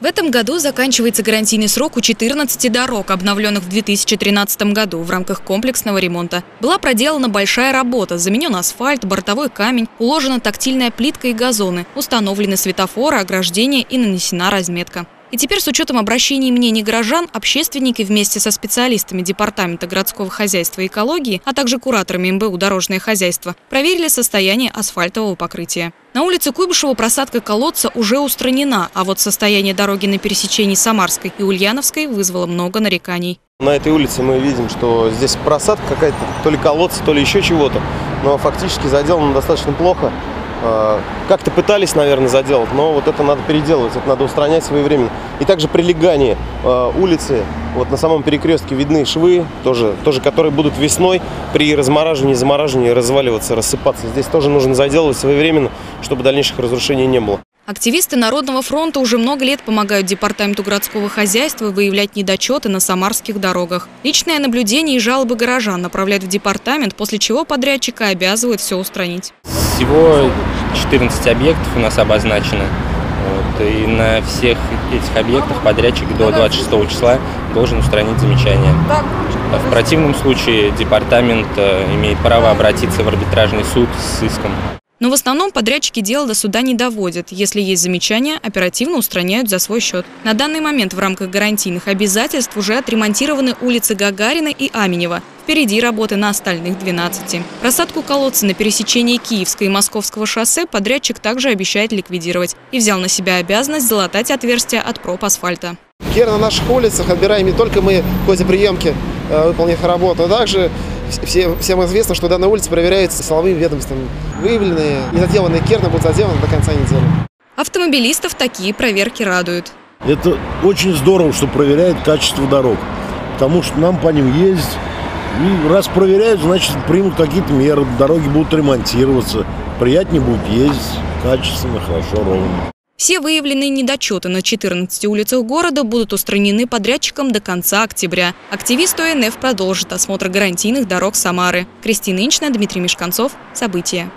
В этом году заканчивается гарантийный срок у 14 дорог, обновленных в 2013 году в рамках комплексного ремонта. Была проделана большая работа, заменен асфальт, бортовой камень, уложена тактильная плитка и газоны, установлены светофоры, ограждения и нанесена разметка. И теперь с учетом обращений мнений горожан, общественники вместе со специалистами Департамента городского хозяйства и экологии, а также кураторами МБУ «Дорожное хозяйство» проверили состояние асфальтового покрытия. На улице Куйбышева просадка колодца уже устранена, а вот состояние дороги на пересечении Самарской и Ульяновской вызвало много нареканий. На этой улице мы видим, что здесь просадка какая-то, то ли колодца, то ли еще чего-то, но фактически заделано достаточно плохо. А, как-то пытались, наверное, заделать, но вот это надо переделывать, это надо устранять своевременно. И также прилегание а, улицы, вот на самом перекрестке видны швы, тоже, тоже, которые будут весной при размораживании, замораживании разваливаться, рассыпаться. Здесь тоже нужно заделывать своевременно, чтобы дальнейших разрушений не было. Активисты Народного фронта уже много лет помогают Департаменту городского хозяйства выявлять недочеты на самарских дорогах. Личное наблюдение и жалобы горожан направляют в департамент, после чего подрядчика обязывают все устранить. Всего 14 объектов у нас обозначено. Вот, и на всех этих объектах подрядчик до 26 числа должен устранить замечания. В противном случае департамент э, имеет право обратиться в арбитражный суд с иском. Но в основном подрядчики дело до суда не доводят. Если есть замечания, оперативно устраняют за свой счет. На данный момент в рамках гарантийных обязательств уже отремонтированы улицы Гагарина и Аменева. Впереди работы на остальных 12. Просадку колодца на пересечении Киевского и Московского шоссе подрядчик также обещает ликвидировать и взял на себя обязанность залатать отверстия от проб асфальта. Кир на наших улицах отбираем не только мы в ходе приемки, э, выполнив работу, но также все, всем известно, что данная улица проверяется силовым ведомством. Выявленные незаделанные керны будут заделаны до конца недели. Автомобилистов такие проверки радуют. Это очень здорово, что проверяют качество дорог, потому что нам по ним ездить. И раз проверяют, значит примут какие-то меры, дороги будут ремонтироваться, приятнее будет ездить, качественно, хорошо, ровно. Все выявленные недочеты на 14 улицах города будут устранены подрядчиком до конца октября. Активист ОНФ продолжит осмотр гарантийных дорог Самары. Кристина Инчна, Дмитрий Мешканцов. События.